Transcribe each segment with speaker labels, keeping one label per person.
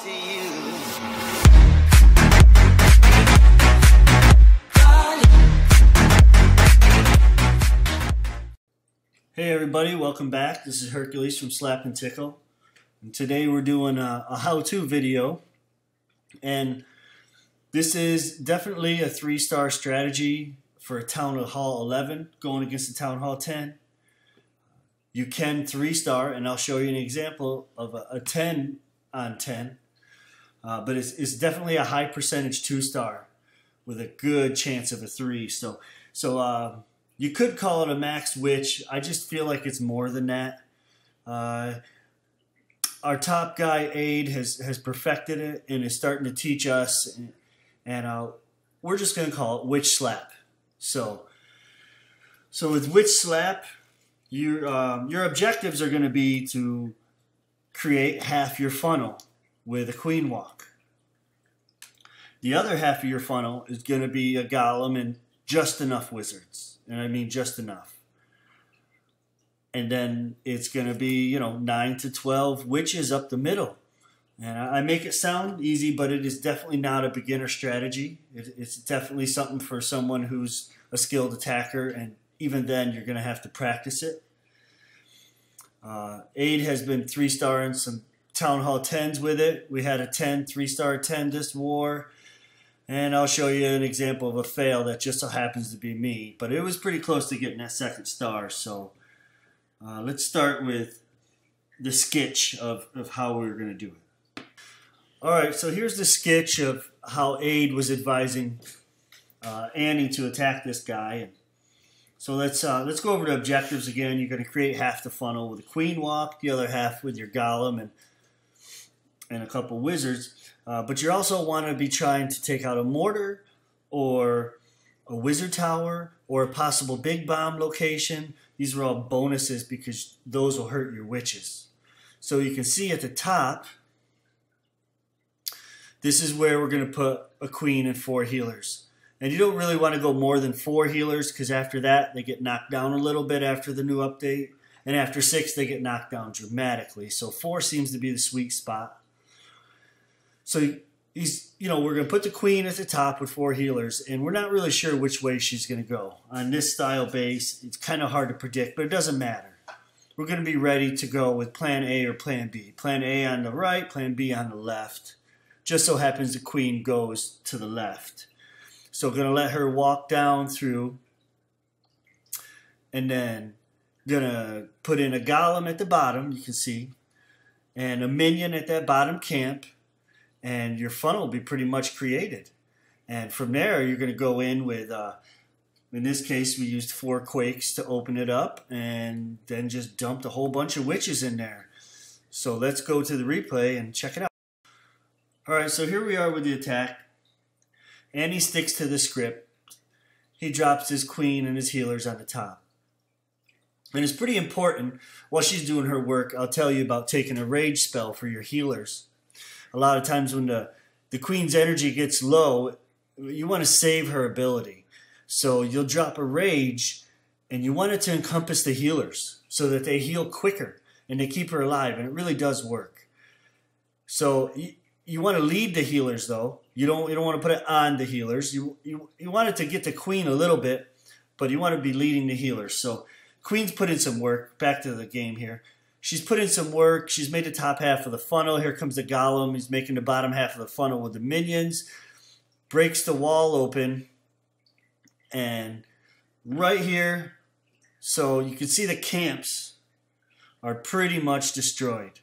Speaker 1: Hey everybody, welcome back. This is Hercules from Slap and Tickle. And today we're doing a, a how-to video. And this is definitely a three-star strategy for a Town Hall 11 going against a Town Hall 10. You can three-star, and I'll show you an example of a, a 10 on 10. Uh, but it's, it's definitely a high percentage two-star with a good chance of a three. So, so uh, you could call it a max witch. I just feel like it's more than that. Uh, our top guy Aid has has perfected it and is starting to teach us, and, and uh, we're just going to call it witch slap. So, so with witch slap, your um, your objectives are going to be to create half your funnel with a queen walk. The other half of your funnel is going to be a golem and just enough wizards and I mean just enough. And then it's going to be, you know, 9 to 12 witches up the middle. And I make it sound easy, but it is definitely not a beginner strategy. It's definitely something for someone who's a skilled attacker, and even then, you're going to have to practice it. Uh, Aid has been three star in some Town Hall 10s with it. We had a 10, three star 10 this war. And I'll show you an example of a fail that just so happens to be me. But it was pretty close to getting that second star. So uh, let's start with the sketch of, of how we are going to do it. All right, so here's the sketch of how Aid was advising uh, Annie to attack this guy. And so let's uh, let's go over to objectives again. You're going to create half the funnel with a queen walk, the other half with your golem and and a couple wizards. Uh, but you also want to be trying to take out a mortar or a wizard tower or a possible big bomb location. These are all bonuses because those will hurt your witches. So you can see at the top, this is where we're going to put a queen and four healers. And you don't really want to go more than four healers because after that, they get knocked down a little bit after the new update. And after six, they get knocked down dramatically. So four seems to be the sweet spot. So he's, you know, we're going to put the queen at the top with four healers, and we're not really sure which way she's going to go. On this style base, it's kind of hard to predict, but it doesn't matter. We're going to be ready to go with plan A or plan B. Plan A on the right, plan B on the left. Just so happens the queen goes to the left. So going to let her walk down through, and then going to put in a golem at the bottom, you can see, and a minion at that bottom camp and your funnel will be pretty much created. And from there, you're going to go in with, uh, in this case, we used four quakes to open it up and then just dumped a whole bunch of witches in there. So let's go to the replay and check it out. All right, so here we are with the attack. And he sticks to the script. He drops his queen and his healers on the top. And it's pretty important, while she's doing her work, I'll tell you about taking a rage spell for your healers a lot of times when the the queen's energy gets low, you want to save her ability. So you'll drop a rage, and you want it to encompass the healers so that they heal quicker and they keep her alive, and it really does work. So you, you want to lead the healers though. You don't you don't want to put it on the healers. You you you want it to get the queen a little bit, but you want to be leading the healers. So queen's put in some work. Back to the game here. She's put in some work. She's made the top half of the funnel. Here comes the golem. He's making the bottom half of the funnel with the minions. Breaks the wall open. And right here, so you can see the camps are pretty much destroyed.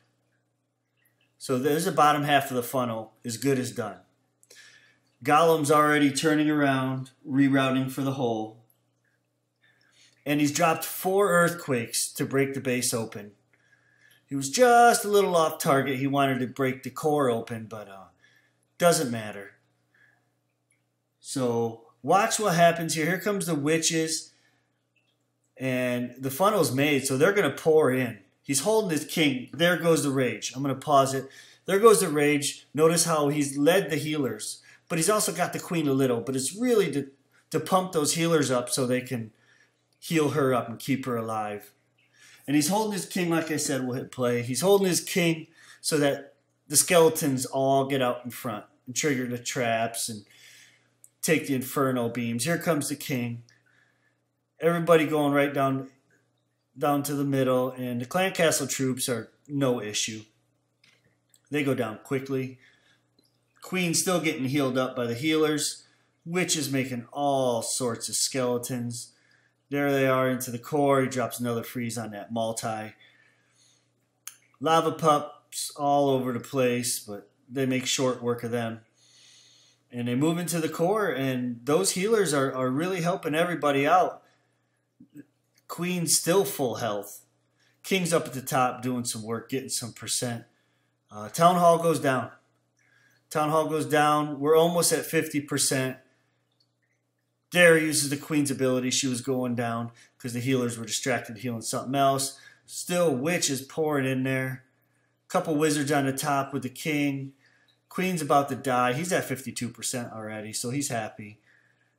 Speaker 1: So there's the bottom half of the funnel as good as done. Golem's already turning around, rerouting for the hole. And he's dropped four earthquakes to break the base open. He was just a little off target. He wanted to break the core open, but uh, doesn't matter. So watch what happens here. Here comes the witches, and the funnel's made, so they're going to pour in. He's holding his king. There goes the rage. I'm going to pause it. There goes the rage. Notice how he's led the healers, but he's also got the queen a little. But it's really to, to pump those healers up so they can heal her up and keep her alive. And he's holding his king, like I said, we'll hit play. He's holding his king so that the skeletons all get out in front and trigger the traps and take the inferno beams. Here comes the king. Everybody going right down down to the middle, and the clan castle troops are no issue. They go down quickly. Queen still getting healed up by the healers. Witch is making all sorts of skeletons. There they are into the core. He drops another freeze on that multi. Lava pups all over the place, but they make short work of them. And they move into the core, and those healers are, are really helping everybody out. Queen's still full health. King's up at the top doing some work, getting some percent. Uh, Town Hall goes down. Town Hall goes down. We're almost at 50%. Dare uses the Queen's ability. She was going down because the healers were distracted healing something else. Still, Witch is pouring in there. Couple wizards on the top with the King. Queen's about to die. He's at 52% already, so he's happy.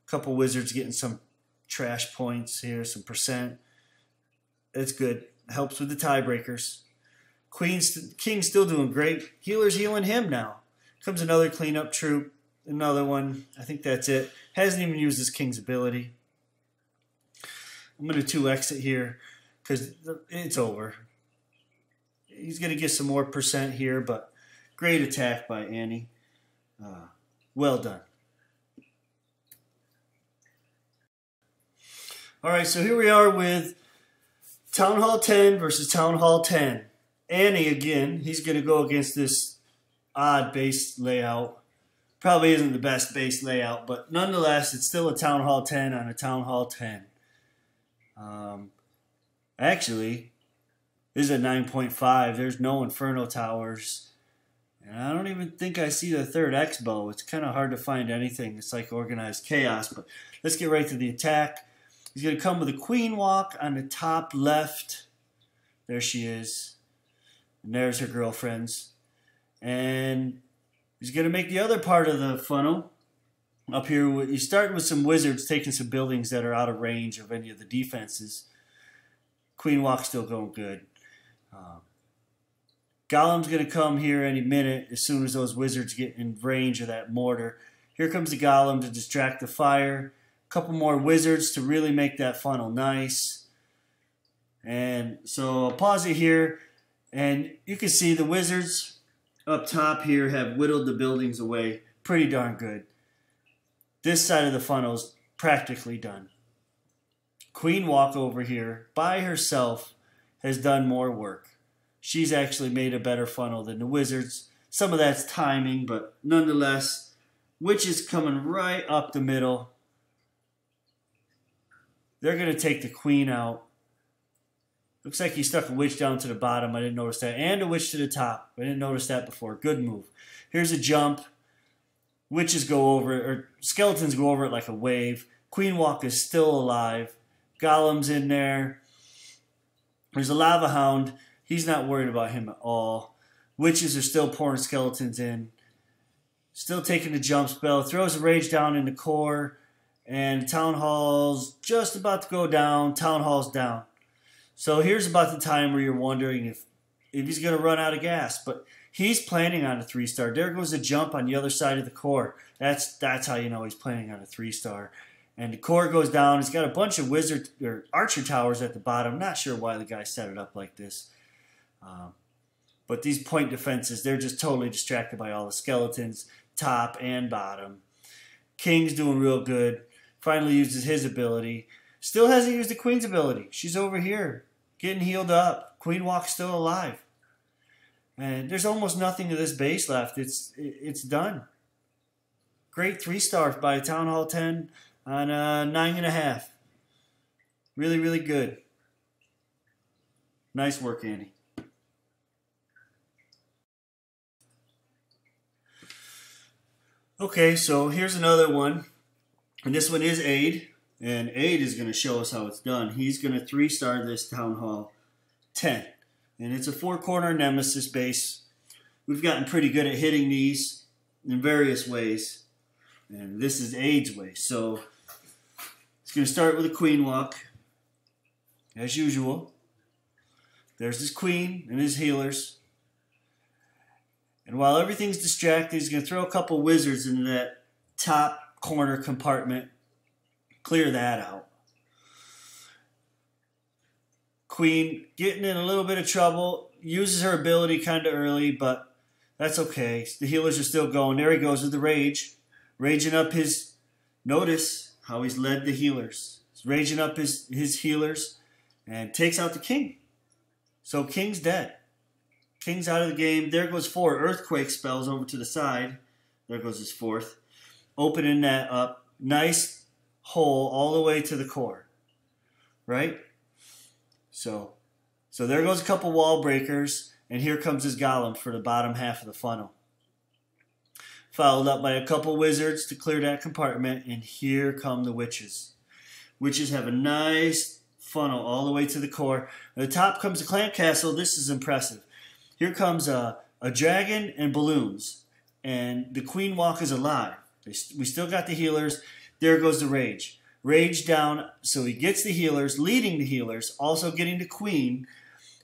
Speaker 1: Couple wizards getting some trash points here, some percent. It's good. Helps with the tiebreakers. Queen's King's still doing great. Healer's healing him now. Comes another cleanup troop. Another one. I think that's it. Hasn't even used his King's ability. I'm going to 2 exit here because it's over. He's going to get some more percent here, but great attack by Annie. Uh, well done. All right, so here we are with Town Hall 10 versus Town Hall 10. Annie, again, he's going to go against this odd base layout. Probably isn't the best base layout, but nonetheless, it's still a Town Hall 10 on a Town Hall 10. Um, actually, this is a 9.5. There's no Inferno Towers. And I don't even think I see the third X-Bow. It's kind of hard to find anything. It's like organized chaos. But let's get right to the attack. He's going to come with a queen walk on the top left. There she is. And there's her girlfriends. And he's going to make the other part of the funnel up here. You start with some wizards taking some buildings that are out of range of any of the defenses. Queen walk still going good. Um, Golem's going to come here any minute as soon as those wizards get in range of that mortar. Here comes the Golem to distract the fire couple more wizards to really make that funnel nice. And so I'll pause it here, and you can see the wizards up top here have whittled the buildings away pretty darn good. This side of the funnel is practically done. Queen Walk over here by herself has done more work. She's actually made a better funnel than the wizards. Some of that's timing, but nonetheless, Witch is coming right up the middle they're going to take the queen out. Looks like he stuck a witch down to the bottom. I didn't notice that. And a witch to the top. I didn't notice that before. Good move. Here's a jump. Witches go over it, or skeletons go over it like a wave. Queen Walk is still alive. Golem's in there. There's a lava hound. He's not worried about him at all. Witches are still pouring skeletons in. Still taking the jump spell. Throws a rage down in the core and Town Hall's just about to go down. Town Hall's down. So here's about the time where you're wondering if if he's going to run out of gas, but he's planning on a three star. There goes a jump on the other side of the core. That's that's how you know he's planning on a three star. And the core goes down. He's got a bunch of wizard or archer towers at the bottom. Not sure why the guy set it up like this. Um, but these point defenses, they're just totally distracted by all the skeletons, top and bottom. King's doing real good finally uses his ability. Still hasn't used the Queen's ability. She's over here, getting healed up. Queen Walk's still alive. And there's almost nothing of this base left. It's it's done. Great three stars by Town Hall 10 on a nine and a half. Really, really good. Nice work, Andy. Okay, so here's another one. And this one is Aid, and Aid is going to show us how it's done. He's going to three-star this Town Hall 10. And it's a four-corner Nemesis base. We've gotten pretty good at hitting these in various ways. And this is Aid's way. So it's going to start with a queen walk, as usual. There's his queen and his healers. And while everything's distracted, he's going to throw a couple wizards into that top corner compartment. Clear that out. Queen getting in a little bit of trouble. Uses her ability kind of early, but that's okay. The healers are still going. There he goes with the rage. Raging up his. Notice how he's led the healers. He's raging up his, his healers and takes out the king. So King's dead. King's out of the game. There goes four earthquake spells over to the side. There goes his fourth. Opening that up. Nice hole all the way to the core. Right? So so there goes a couple wall breakers, and here comes his golem for the bottom half of the funnel. Followed up by a couple wizards to clear that compartment, and here come the witches. Witches have a nice funnel all the way to the core. At the top comes the clan castle. This is impressive. Here comes a, a dragon and balloons, and the queen walk is alive. We still got the healers. There goes the rage. Rage down, so he gets the healers, leading the healers, also getting the queen,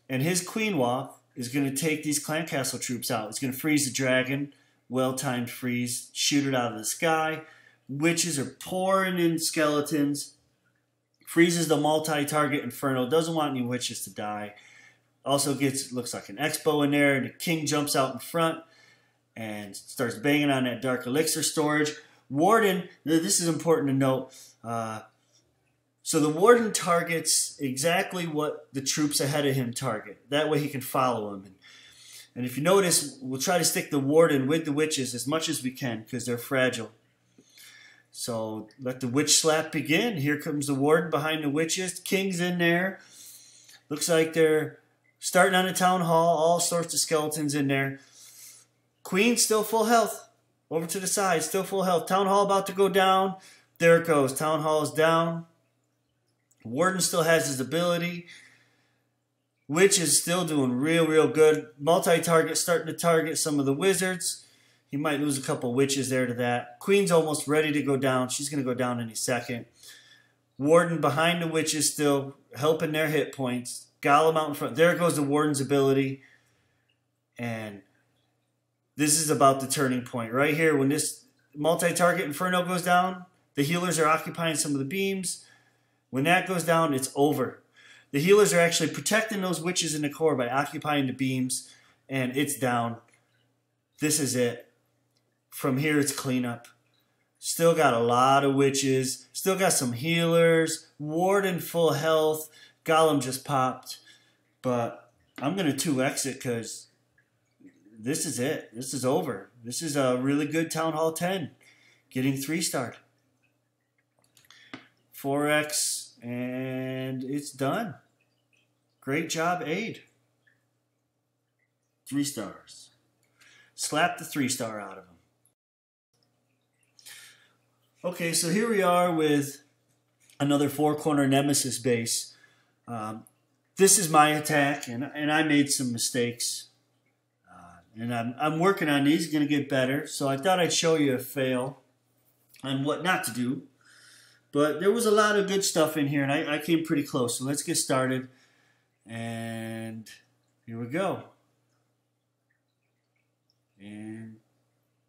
Speaker 1: and his queen walk is going to take these clan castle troops out. It's going to freeze the dragon, well timed freeze, shoot it out of the sky. Witches are pouring in skeletons. Freezes the multi target inferno, doesn't want any witches to die. Also gets looks like an X-Bow in there. And the king jumps out in front and starts banging on that dark elixir storage. Warden, this is important to note. Uh, so the warden targets exactly what the troops ahead of him target. That way he can follow them. And, and if you notice, we'll try to stick the warden with the witches as much as we can because they're fragile. So let the witch slap begin. Here comes the warden behind the witches. King's in there. Looks like they're Starting on a town hall, all sorts of skeletons in there. Queen still full health. Over to the side, still full health. Town hall about to go down. There it goes. Town hall is down. Warden still has his ability. Witch is still doing real, real good. Multi-target starting to target some of the wizards. He might lose a couple witches there to that. Queen's almost ready to go down. She's going to go down any second. Warden behind the witches still helping their hit points. Golem out in front. There goes the Warden's ability. And this is about the turning point. Right here, when this multi-target Inferno goes down, the healers are occupying some of the beams. When that goes down, it's over. The healers are actually protecting those witches in the core by occupying the beams, and it's down. This is it. From here, it's cleanup. Still got a lot of witches. Still got some healers. Warden full health. Golem just popped, but I'm going to 2x it because this is it. This is over. This is a really good Town Hall 10. Getting 3 starred. 4x, and it's done. Great job, Aid. 3 stars. Slap the 3 star out of him. Okay, so here we are with another four corner Nemesis base. Um, this is my attack, and, and I made some mistakes. And I'm, I'm working on these, going to get better. So I thought I'd show you a fail on what not to do. But there was a lot of good stuff in here, and I, I came pretty close. So let's get started. And here we go. And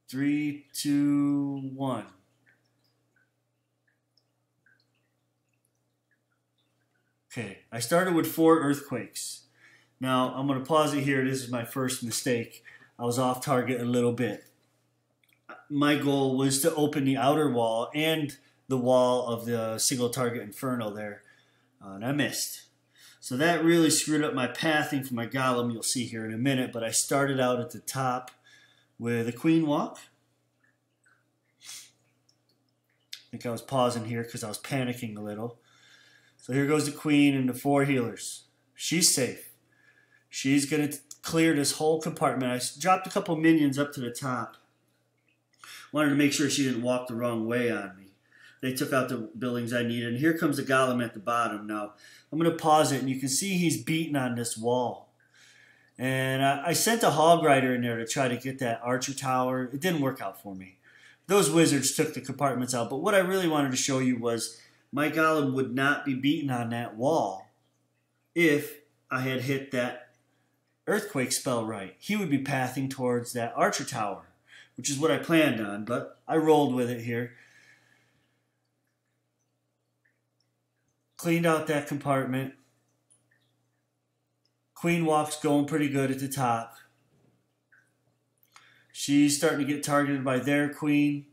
Speaker 1: three, two, one. Okay, I started with four earthquakes. Now, I'm going to pause it here. This is my first mistake. I was off target a little bit. My goal was to open the outer wall and the wall of the single target inferno there, uh, and I missed. So that really screwed up my pathing for my golem, you'll see here in a minute, but I started out at the top with a queen walk. I think I was pausing here because I was panicking a little. So here goes the queen and the four healers. She's safe. She's going to clear this whole compartment. I dropped a couple minions up to the top. Wanted to make sure she didn't walk the wrong way on me. They took out the buildings I needed. And here comes the golem at the bottom. Now, I'm going to pause it, and you can see he's beating on this wall. And I, I sent a hog rider in there to try to get that archer tower. It didn't work out for me. Those wizards took the compartments out. But what I really wanted to show you was my golem would not be beaten on that wall if I had hit that earthquake spell right, he would be pathing towards that archer tower, which is what I planned on, but I rolled with it here. Cleaned out that compartment. Queen walks going pretty good at the top. She's starting to get targeted by their queen.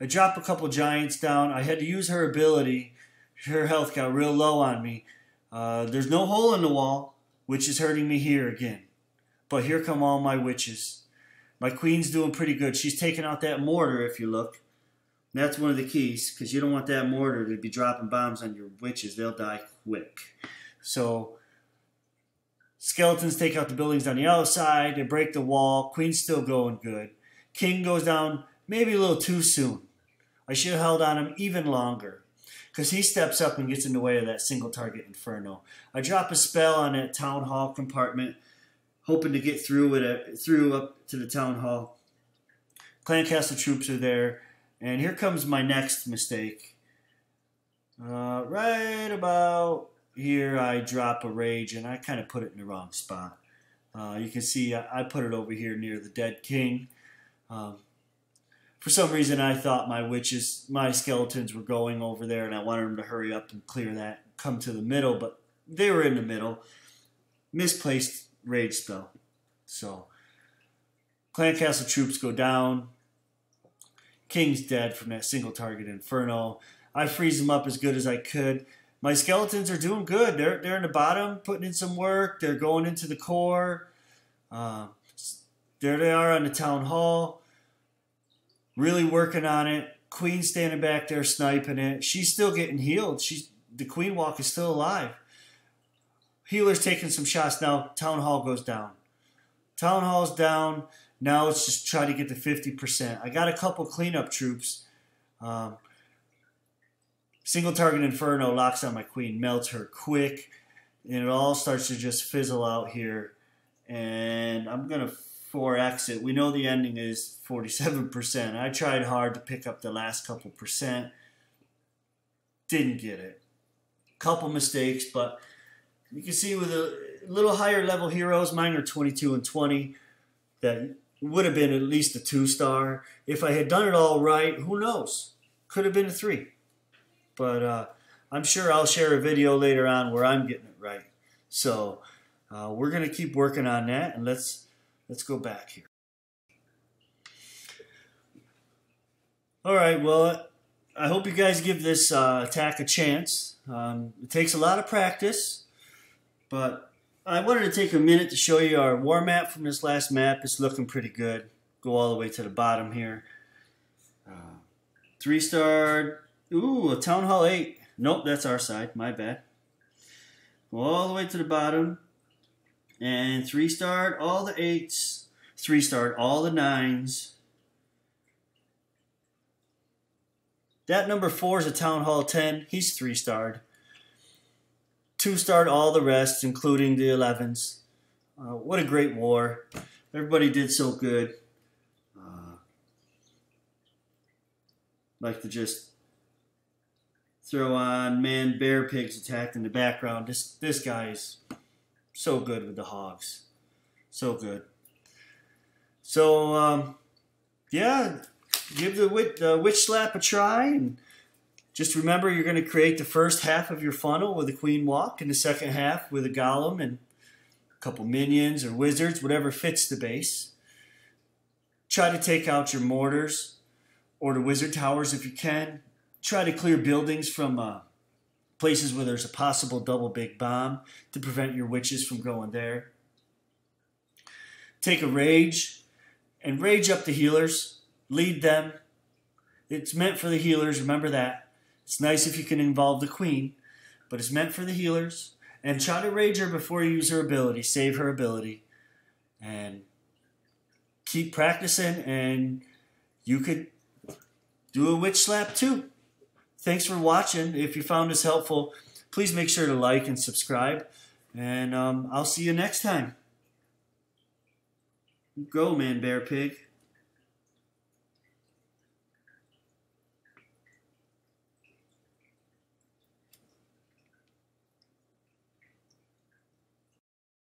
Speaker 1: I drop a couple giants down. I had to use her ability. Her health got real low on me. Uh, there's no hole in the wall, which is hurting me here again. But here come all my witches. My queen's doing pretty good. She's taking out that mortar, if you look. That's one of the keys, because you don't want that mortar to be dropping bombs on your witches. They'll die quick. So, skeletons take out the buildings on the outside. They break the wall. Queen's still going good. King goes down maybe a little too soon. I should have held on him even longer because he steps up and gets in the way of that single target inferno. I drop a spell on that town hall compartment hoping to get through it through up to the town hall. Clan Castle troops are there, and here comes my next mistake. Uh, right about here, I drop a rage, and I kind of put it in the wrong spot. Uh, you can see I, I, put it over here near the dead king. Um, for some reason, I thought my witches, my skeletons were going over there, and I wanted them to hurry up and clear that, come to the middle, but they were in the middle. Misplaced rage spell. So, Clan Castle troops go down. King's dead from that single target inferno. I freeze them up as good as I could. My skeletons are doing good. They're they're in the bottom, putting in some work. They're going into the core. Uh, there they are on the town hall, really working on it. Queen standing back there sniping it. She's still getting healed. She's the Queen Walk is still alive. Healer's taking some shots now. Town Hall goes down. Town Hall's down. Now let's just try to get to 50%. I got a couple cleanup troops. Um, single target Inferno locks on my queen, melts her quick, and it all starts to just fizzle out here. And I'm going to 4x it. We know the ending is 47%. I tried hard to pick up the last couple percent. Didn't get it. Couple mistakes, but you can see with a little higher level heroes, mine are 22 and 20, that would have been at least a two star. If I had done it all right, who knows? Could have been a three. But uh, I'm sure I'll share a video later on where I'm getting it right. So uh, we're going to keep working on that, and let's let's go back here. All right, well, I hope you guys give this uh, attack a chance. Um, it takes a lot of practice. But I wanted to take a minute to show you our war map from this last map. It's looking pretty good. Go all the way to the bottom here. Uh, three star. Ooh, a Town Hall 8. Nope, that's our side. My bad. Go all the way to the bottom. And three starred all the eights. Three starred all the nines. That number four is a Town Hall 10. He's three starred two starred all the rest, including the 11s. Uh, what a great war. Everybody did so good. Uh, like to just throw on man bear pigs attacked in the background. This this guy's so good with the hogs. So good. So um, yeah, give the witch, witch slap a try and just remember you're going to create the first half of your funnel with a queen walk and the second half with a golem and a couple minions or wizards, whatever fits the base. Try to take out your mortars or the wizard towers if you can. Try to clear buildings from uh, places where there's a possible double big bomb to prevent your witches from going there. Take a rage and rage up the healers. Lead them. It's meant for the healers, remember that. It's nice if you can involve the queen, but it's meant for the healers. And try to rage her before you use her ability. Save her ability. And keep practicing, and you could do a witch slap too. Thanks for watching. If you found this helpful, please make sure to like and subscribe. And um, I'll see you next time. Go, man, bear pig.